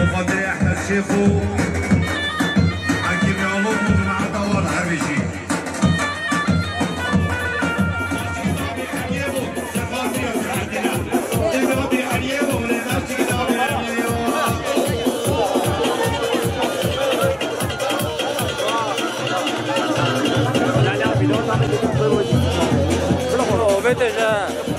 وقد إحنا الشيخو أكيد يعلوم مع دور عربيشي Vete ya.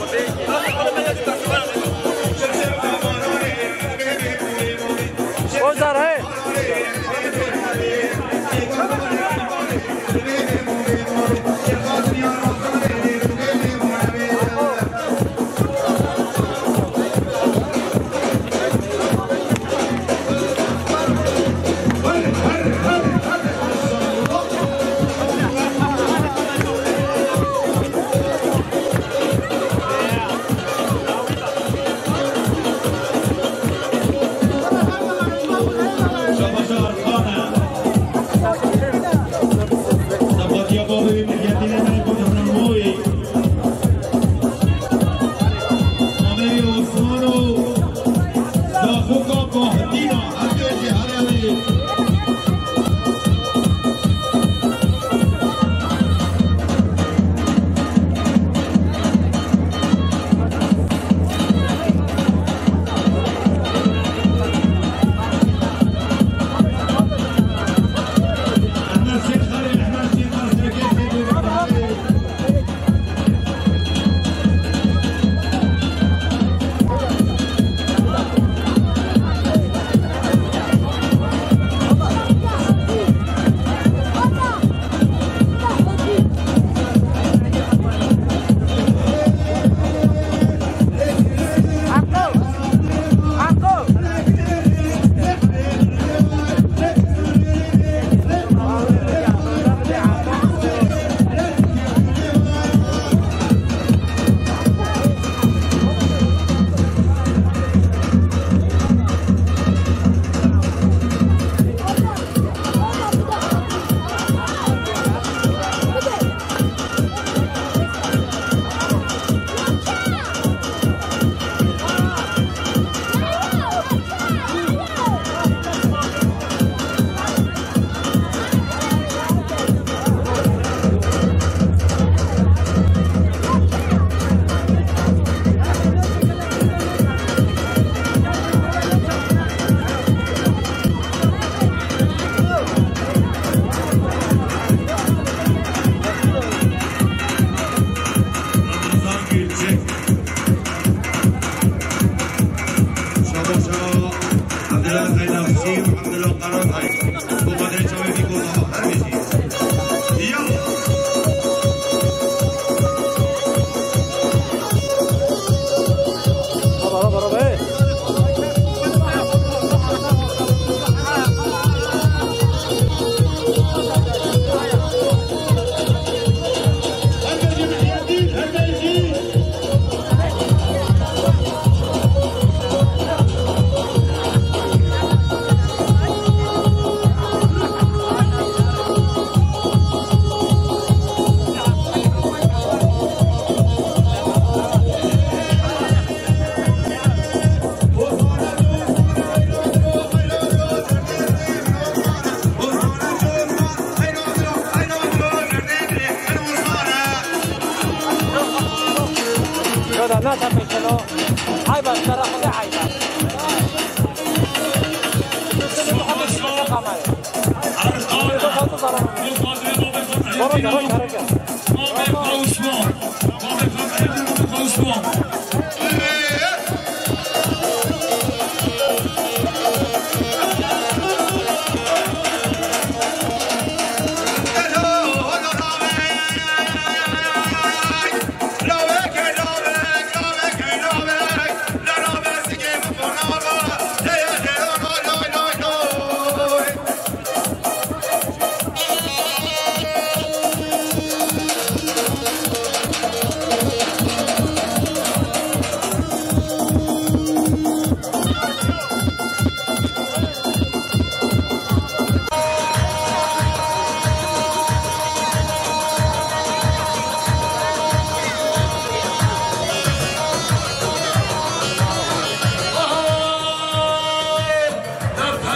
شدنات هم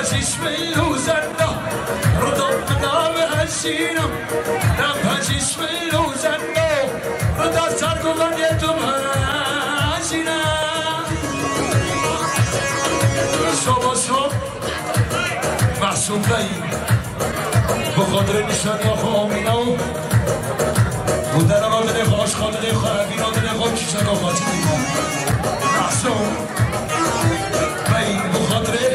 بهجیش می روزنده رو داد نام هشینم نم بهجیش می روزنده رو داد سرگوان یه تو هشینم صبح صبح. محسوم نیم به خاطر نشان یا خب خامینم بودنم آدن خواهش خاطر خواهبین آدن خواه کشن آخاش کنیم محسوم به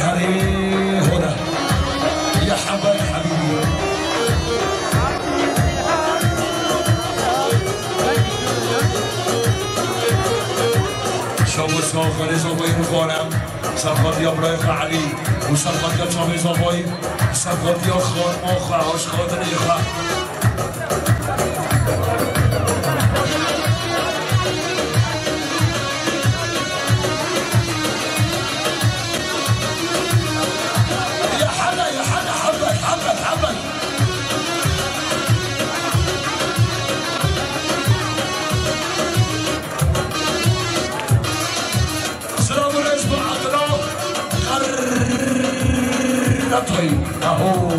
سبخات یا برای فعلی و سبخات یا چامه زبایی سبخات یا خان ما خواهاش خاطر 着腿，然后